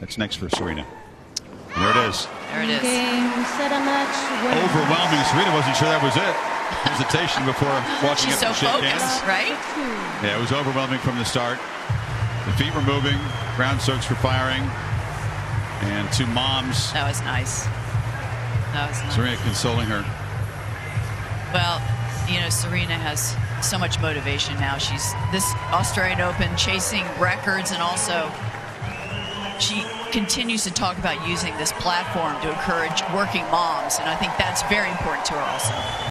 That's next for Serena. And there it is. There it is. Game, set a match. Overwhelming. Serena wasn't sure that was it. Hesitation before watching She's it so shake focused, hands. right? Yeah, it was overwhelming from the start. The feet were moving. Ground strokes were firing. And two moms. That was nice. That was nice. Serena consoling her. Well, you know, Serena has so much motivation now. She's this Australian Open chasing records and also she continues to talk about using this platform to encourage working moms. And I think that's very important to her also.